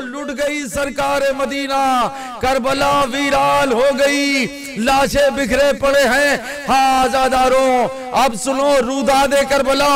लुट गई सरकार मदीना। करबला वीराल हो गई। लाशें बिखरे पड़े हैं। हाँ आजादारों अब सुनो रूदादे करबला।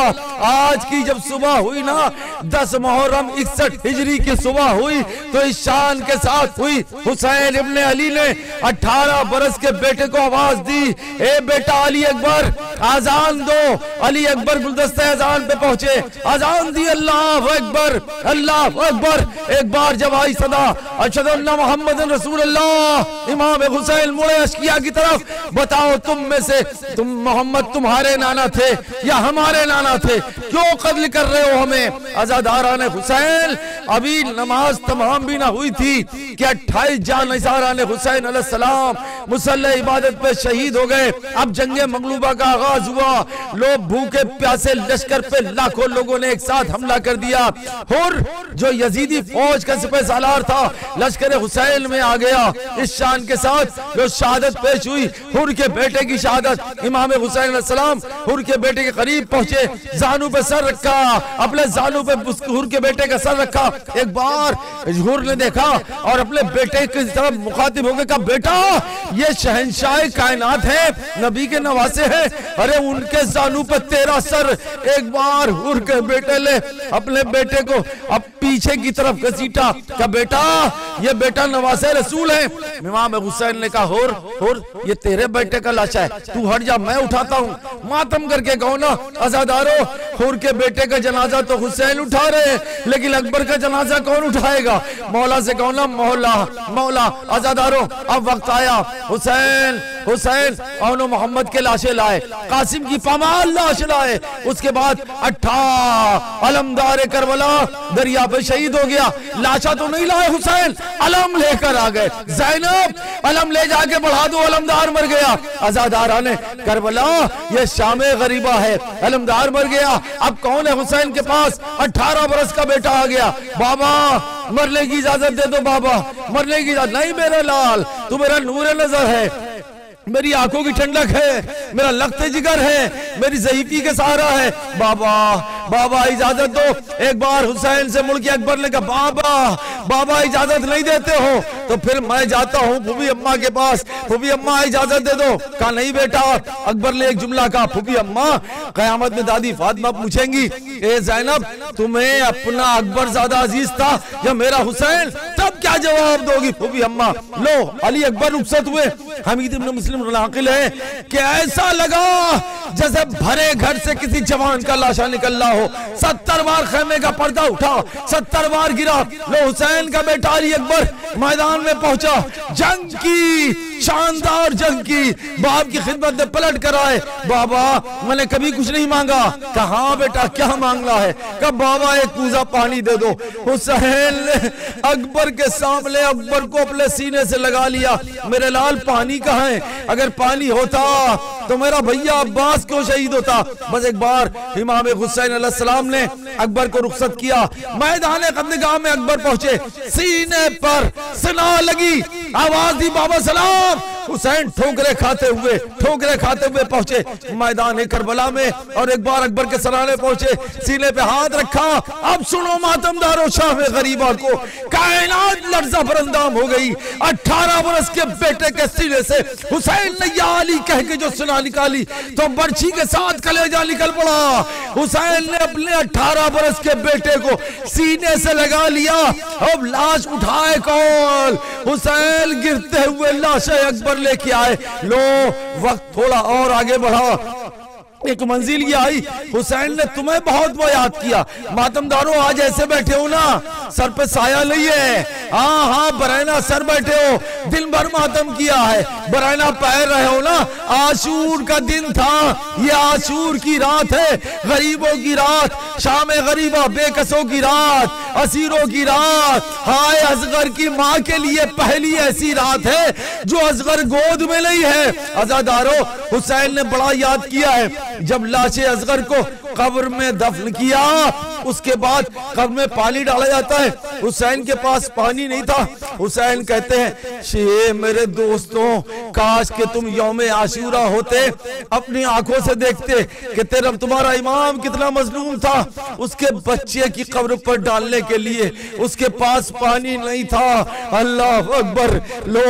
आज की जब सुबह हुई ना, दस मुहर्रम इकसठ हिजरी की सुबह हुई तो इस शान के साथ हुई। हुसैन इब्ने अली ने 18 बरस के बेटे को आवाज़ दी, ए बेटा अली अकबर आजान दो। अली अकबर गुलदस्ते अजान पे पहुँचे। अजान दी, अल्लाह अकबर अल्लाह अकबर। एक बार जब आई सदा अशद मोहम्मद रसूल अल्लाह इमाम हुसैन मुड़े अशकिया की तरफ़, बताओ तुम में से, तुम मोहम्मद तुम्हारे नाना थे या हमारे नाना थे? क्यों कत्ल कर रहे हो हमें? आजादारा ने हुसैन अभी नमाज़ तमाम भी ना हुई थी कि अट्ठाईस जान निसारा ने हुसैन सलाम मुसल्ले इबादत पे शहीद हो गए। अब जंगे मगलूबा का आगाज़ हुआ। लोग भूखे प्यासे लश्कर पे लाखों लोगों ने एक साथ हमला कर दिया। हुर, जो यजीदी फौज का सिपह सालार था, लश्कर हुसैन में आ गया। इस शान के साथ जो शहादत पेश हुई, हुर के बेटे की शहादत, इमाम हुसैन सलाम हुर के बेटे के करीब पहुँचे। जानू पे सर रखा, अपने जानू पे हुर के बेटे का सर रखा। एक बार हुर ने देखा और अपने बेटे की तरफ़ मुखातिब हो गए कहा, बेटा, ये शहनशाह कायनात है, नबी के नवासे हैं। अरे, उनके जानू पे तेरा सर एक बार हुर के बेटे ले, अपने बेटे को अब पीछे की तरफ़ घसीटा। क्या बेटा, ये बेटा नवासे रसूल है। इमाम हुसैन ने कहा, हुर हुर, ये तेरे बेटे का लाशा है। तू हट जा, मैं उठाता हूँ। मातम करके कहो ना आजादारो हुर के बेटे का जनाजा तो हुसैन उठा रहे लेकिन अकबर का जनाजा कौन उठाएगा? मौला से कहो ना मौला मौला, आजादारो, अब वक्त आया। हुसैन हुसैन और मोहम्मद के लाशें लाए। कासिम की पामाल लाश लाए। उसके बाद अट्ठा, अलमदार करबला, दरिया पे शहीद हो गया। लाशा तो नहीं लाए हुसैन, अलम लेकर आ गए। जैनब, अलम ले जाके बढ़ा दो, अलमदार मर गया। आजादारा ने करबला, ये शाम गरीबा है, अलमदार मर गया। अब कौन है हुसैन के पास? 18 बरस का बेटा आ गया। बाबा, मरने की इजाज़त दे दो बाबा, मरने की इजाज़त। नहीं मेरे लाल, तू मेरा नूर नज़र है। मेरी आँखों की ठंडक है, मेरा लगते जिगर है, मेरी जहीफी का सहारा है। बाबा बाबा, इजाज़त दो। एक बार हुसैन से मुड़ के अकबर ने कहा, बाबा बाबा, इजाज़त नहीं देते हो। तो फिर मैं जाता हूँ फूफी अम्मा के पास। फूफी अम्मा, इजाज़त दे दो। कहा, नहीं बेटा, अकबर ने एक जुमला कहा, फूफी अम्मा, कयामत में दादी फातिमा पूछेंगी, ए जैनब, तुम्हें अपना अकबर ज़्यादा अज़ीज़ था या मेरा हुसैन? तब क्या जवाब दोगी फूफी अम्मा? लो, अली अकबर रुखसत हुए। हमीद इब्न मुस्लिम है कि ऐसा लगा जैसे भरे घर से किसी जवान का लाशा निकल रहा हो। सत्तर बार खेमे का पर्दा उठा, सत्तर बार गिरा। लो हुसैन का बेटा अली अकबर मैदान में पहुँचा। जंग की शानदार जंग की। बाप की खिदमत में पलट कर आए। बाबा, मैंने कभी कुछ नहीं मांगा। कहा, बेटा, क्या मांगना है? कब बाबा, एक कूजा पानी दे दो। हुसैन ने अकबर के सामने अकबर को अपने सीने से लगा लिया। मेरे लाल, पानी कहा है? अगर पानी होता तो मेरा भैया अब्बास क्यों शहीद होता? बस एक बार इमाम हुसैन सलाम ने अकबर को रुखसत किया। मैदान कदगाह में अकबर पहुँचे। सीने पर सना लगी। आवाज़ दी बाबा सलाम। हुसैन ठोकरे खाते हुए, ठोकरे खाते हुए पहुँचे मैदान करबला में और एक बार अकबर के सराने पहुँचे, सीने पे हाथ रखा। अब सुनो मातमदारो शाह गरीबा को, कायनात लर्जा बरंदाम हो गई। 18 बरस के बेटे के सीने से हुसैन ने या अली कह के जो सुना निकाली तो बर्छी के साथ कलेजा निकल पड़ा। हुसैन ने अपने 18 बरस के बेटे को सीने से लगा लिया। अब लाश उठाए कौन? हुसैन गिरते हुए लाश अकबर लेके आए। लो, वक्त थोड़ा और आगे बढ़ा। एक मंजिल ये आई। हुसैन ने तुम्हें बहुत वो याद किया। मातमदारों, आज ऐसे बैठे हो ना, सर पे साया नहीं है। हाँ हाँ बरैना सर बैठे हो। दिन भर मातम किया है। बरैना पैर रहे हो ना, आशूर का दिन था। ये आशूर की रात है, गरीबों की रात शाम गरीबा बेकसों की रात। असीरों की रात। हाय, असगर की माँ के लिए पहली ऐसी रात है, जो असगर गोद में नहीं है। अजादारो, हुसैन ने बड़ा याद किया है, जब लाशे असगर को कब्र में दफन किया। उसके बाद कब्र में पानी डाला जाता है। हुसैन के पास पानी नहीं था। हुसैन कहते हैं, शे, मेरे दोस्तों, काश के तुम यौम आशूरा होते। अपनी आँखों से देखते कि तेरा, तुम्हारा इमाम कितना मजलूम था। उसके बच्चे की कब्र पर डालने के लिए उसके पास पानी नहीं था। अल्लाह अकबर। लो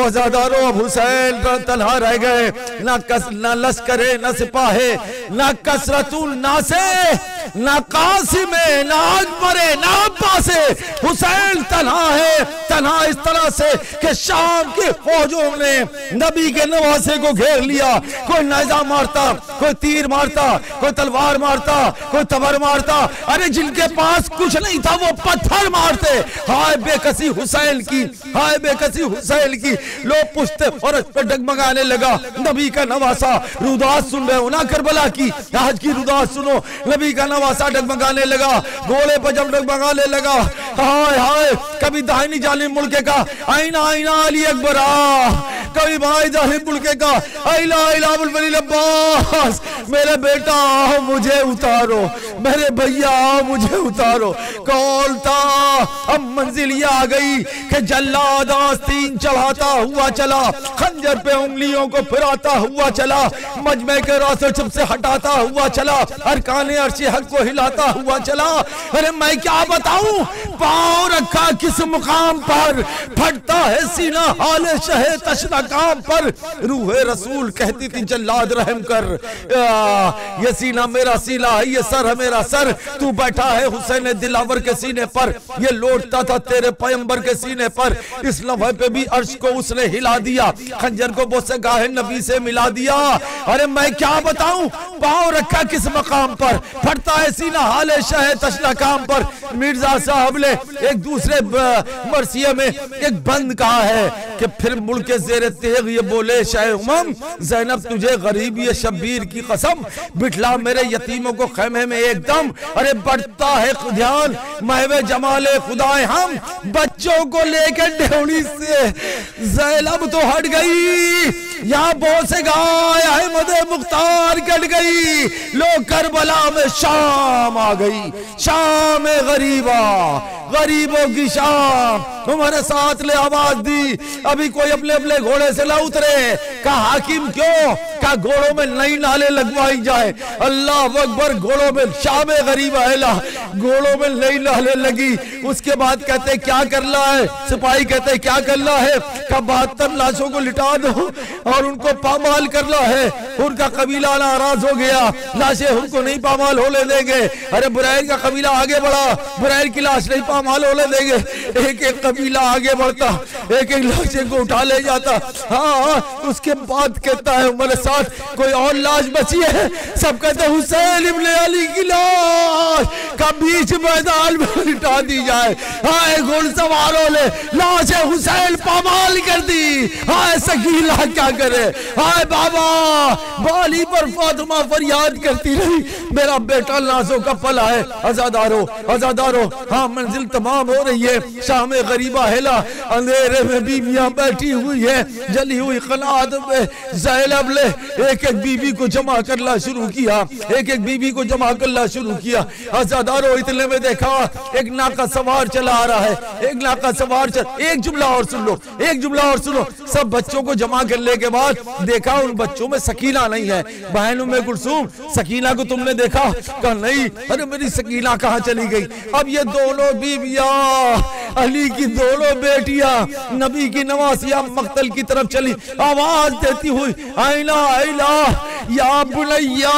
अब हुसैन तनहा रह गए। ना कस, ना लश्करे, न सिपाहे, ना कसरतुल नासे। Hey! ना कासिमे ना अकबरे ना अब्बासे हुसैन तनहा है, तनहा इस तरह से कि शाम के फौजों ने नबी के नवासे को घेर लिया। कोई नजा मारता, कोई तीर मारता, कोई तलवार मारता, कोई तबर मारता। अरे जिनके पास कुछ नहीं था, वो पत्थर मारते। हाय बेकसी हुसैन की, हाय बेकसी हुसैन की। लोग पुछते पे डगमगाने लगा, नबी का नवासा। रुदास सुन रहे हो ना, करबला की? आज की रुदास सुनो, नबी का नवासा डगमगाने लगा। घोड़े पर जब डगमगाने लगा, हाय हाय, कभी दाहिनी जाने मुल्के का, आईना आईना अली अकबर कभी भाई जाने मुल्के का, आईला आईला बुलबुल अब्बास, मेरे बेटा आओ मुझे उतारो, मेरे भैया आओ मुझे उतारो। कौन था? अब मंजिल ये आ गई कि जल्लाद आस्तीन चढ़ाता हुआ चला, खंजर पे उंगलियों को फिराता हुआ चला, मजमे के रास्ते से हटाता हुआ चला अरकान अर्शी हक को हिलाता हुआ चला। अरे मैं क्या बताऊँ? पाँव रखा किस मुकाम पर? फटता है सीना हाल शहे तशना काम पर। रूहे रसूल कहती थी, जल्लाद रहम कर। ये सीना मेरा सीना है, ये सर है मेरा सर। तू बैठा है हुसैन दिलावर के सीने पर। ये लौटता था तेरे पैम्बर के सीने पर। इस लम्हे पे भी अर्श को उसने हिला दिया। खंजर को बोसे गाहे नबी से मिला दिया। अरे मैं क्या बताऊँ? पाँव रखा किस मकाम पर? फटता है सीना हाल शहे तशना काम पर मिर्ज़ा साहब ने एक दूसरे मरसिया में एक बंद कहा है कि फिर मुड़ के जेर तेग ये बोले, शाह उमम, जैनब तुझे गरीब ये शब्बीर की कसम, बिठला मेरे यतीमों को खेमे में एकदम, अरे बढ़ता है ध्यान, महवे जमाले खुदाए हम, बच्चों को लेकर ढेवड़ी से, जैनब तो हट गई, यहाँ बहुत से गाय अहमद मुख्तार कट गई। लोग करबला में शाम आ गई। शाम गरीबा, गरीबों की शाम। तुम्हारे साथ ले आवाज़ दी। अभी कोई अपने अपने घोड़े से ना उतरे। का हाकिम क्यों? का घोड़ों में नई नाले लगवाई जाए। अल्लाह अकबर, घोड़ों में शाम गरीब अहला घोड़ों में नई नाले लगी। उसके बाद कहते, क्या करना है? सिपाही कहते, क्या करना है? का बहत्तर लाशों को लिटा दो और उनको पामाल करना है। उनका कबीला नाराज़ हो गया। लाशें उनको नहीं पामाल होने देंगे। अरे बुरैर का कबीला आगे बढ़ा। बुरैर की लाश नहीं पामाल होने देंगे। एक एक कबीला आगे बढ़ता। एक एक लाशें को उठा ले जाता। हाँ उसके बाद कहता है मेरे साथ, कोई और लाश बची है? सब कहते हुसैन इब्ने अली की लाश। का बीच मैदान में लिटा दी जाए। हाय घुड़सवारों ने लाश हुसैन पामाल कर दी। हाय सकीला क्या करे? हाय बाबा, बाली पर फातिमा फरियाद करती रही। मेरा बेटा नाजों का पला है। आजादारो आजादारो हाँ मंजिल तमाम हो रही है। शाम गरीबा हेला, अंधेरे में बीबियाँ बैठी हुई है। जली हुई कनात में जैनब ने एक एक बीबी को जमा करना शुरू किया। एक एक बीबी को जमा करना शुरू किया। आजादारो इतने में देखा, एक नाका सवार चला आ रहा है, एक नाका सवार चल, एक जुमला और सुन लो, एक जुमला और सुनो। सब बच्चों को जमा करने के बाद देखा, उन बच्चों में सकीना नहीं है, बहनों में गुलसूम सकीना को तुमने देखा, कहा, नहीं, अरे मेरी सकीना कहाँ चली गई? अब ये दोनों बीबिया अली की दोनों बेटियाँ नबी की नवासिया मख्तल की तरफ़ चली। आवाज़ देती हुई आईना आईला या बुलैया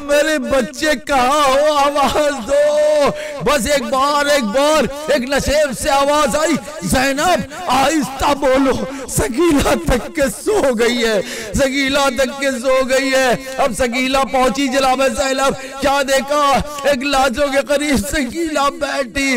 मेरे बच्चे, कहा हो? आवाज़ दो। बस एक बार एक बार, एक नशेब से आवाज़ आई। जैनब, आहिस्ता बोलो सकीला तक के सो गई है सकीला तक के सो गई है। अब सकीला पहुँची जनाब जैनब, क्या देखा? एक लाशों के करीब सकीला बैठी।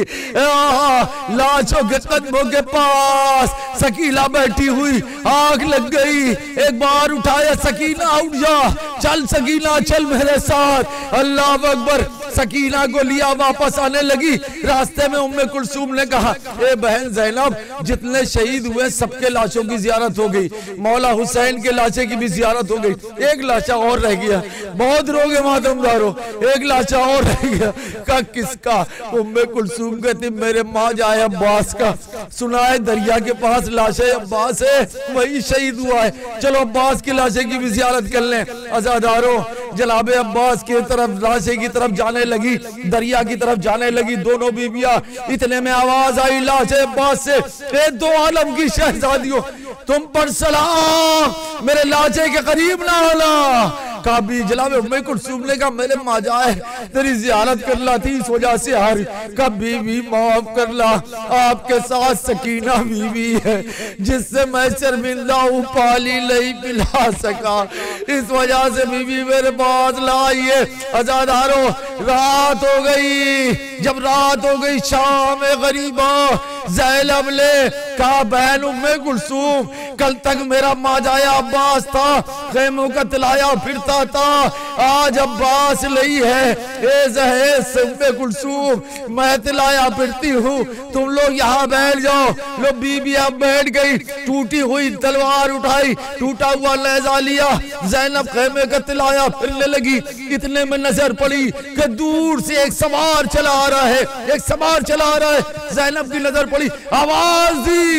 लाशों के कदमों के पास सकीला बैठी हुई, आग लग गई। एक बार उठाया सकीना उठ जा। चल सकीना चल मेरे साथ। अल्लाह अकबर सकीना को लिया वापस आने लगी। रास्ते में उम्मे कुलसूम ने कहा, ए बहन जैनब, जितने शहीद हुए सबके लाशों की जियारत हो गई। मौला हुसैन के लाशे की भी जियारत हो गई। एक लाशा और रह गया। बहुत रोगे मातमदारो एक लाशा और रह गया। का किसका? उम्मे कुलसूम कहती, मेरे माँ जाए अब्बास का। सुना है दरिया के पास लाशे अब्बास है, वही शहीद हुआ है। चलो अब्बास की लाशे की भी जियारत कर लें। आजादारो जलाबे अब्बास की तरफ़ लाशे की तरफ़ जाने लगी, दरिया की तरफ़ जाने लगी दोनों बीबिया इतने में आवाज़ आई लाशे अब्बास से, ए दो आलम की शहजादियों, तुम पर सलाम मेरे लाशे के करीब ना आना। काबी जलावे उम्मे कुलसूम ने कहा मेरे माजा है तेरी जियारत कर ला, थी इस वजह से हार कभी भी माफ़ कर ला। आपके साथ सकीना बीवी है, जिससे मैं शर्मिंदा हूँ पाली नहीं पिला सका। इस वजह से बीवी मेरे पास लाई है। आजादारो, रात हो गई। जब रात हो गई शाम गरीबा जैलब ले कहा बहन उम्मे कुलसूम। कल तक मेरा माजाया अब्बास था, खेमों का तिलाया फिरता था। आज अब्बास लई है। कुलसूम, मैं तिलाया फिरती हूँ। तुम लोग यहाँ बैठ जाओ। लो बीबी अब बैठ गई। टूटी हुई तलवार उठाई। टूटा हुआ लहजा लिया। जैनब खेमे का तिलाया फिरने लगी। इतने में नज़र पड़ी कि दूर से एक सवार चला आ रहा है। एक सवार चला आ रहा है। जैनब की नज़र पड़ी। आवाज़ दी।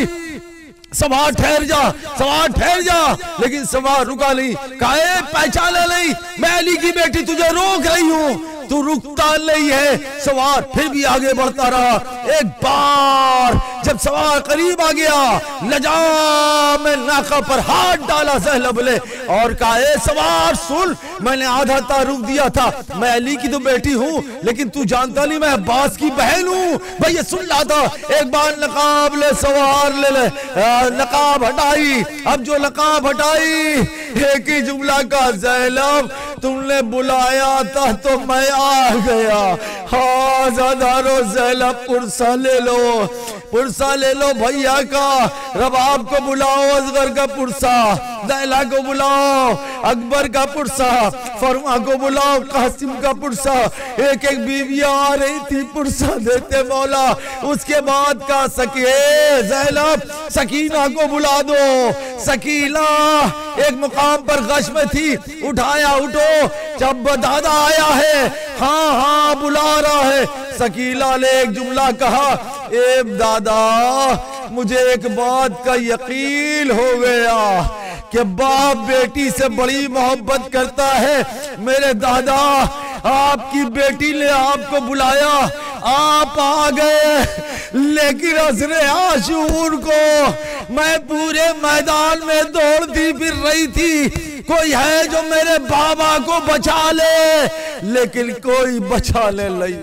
सवार ठहर जा, सवार ठहर जा। लेकिन सवार रुका नहीं, काहे पहचाना नहीं? मैं अली की बेटी तुझे रोक रही हूँ। तू रुकता नहीं है। सवार फिर भी आगे बढ़ता रहा। एक बार जब सवार करीब आ गया लजा में नाका पर हाथ डाला सहलब ले और कहा, ए सवार, सुन, मैंने आधा ता रुक दिया था। मैं अली की तो बेटी हूँ, लेकिन तू जानता नहीं, मैं अब्बास की बहन हूँ। भाई सुन रहा था एक बार नकाब ले, सवार ले ले। नकाब हटाई। अब जो नकाब हटाई, एक ही जुमला का जैलब तुमने बुलाया था तो मैं आ गया। हाँ जैलब पुरसा ले लो। पुरसा ले लो भैया का। रबाब को बुलाओ असगर का पुरसा दैला को बुलाओ, अकबर का पुरसा फरमा को बुलाओ, कासिम का पुरसा। एक एक बीविया आ रही थी पुरसा देते मौला। उसके बाद का सके जैलब सकीना को बुला दो। सकीना, एक मुकाम पर गश में थी। उठाया, उठो, जब दादा आया है हाँ हाँ बुला रहा है। सकीला ने एक जुमला कहा ए दादा, मुझे एक बात का यकीन हो गया कि बाप बेटी से बड़ी मोहब्बत करता है। मेरे दादा, आपकी बेटी ने आपको बुलाया, आप आ गए, लेकिन असरे आशूर को मैं पूरे मैदान में दौड़ती फिर रही थी। कोई है जो मेरे बाबा को बचा ले, लेकिन कोई बचा ले नहीं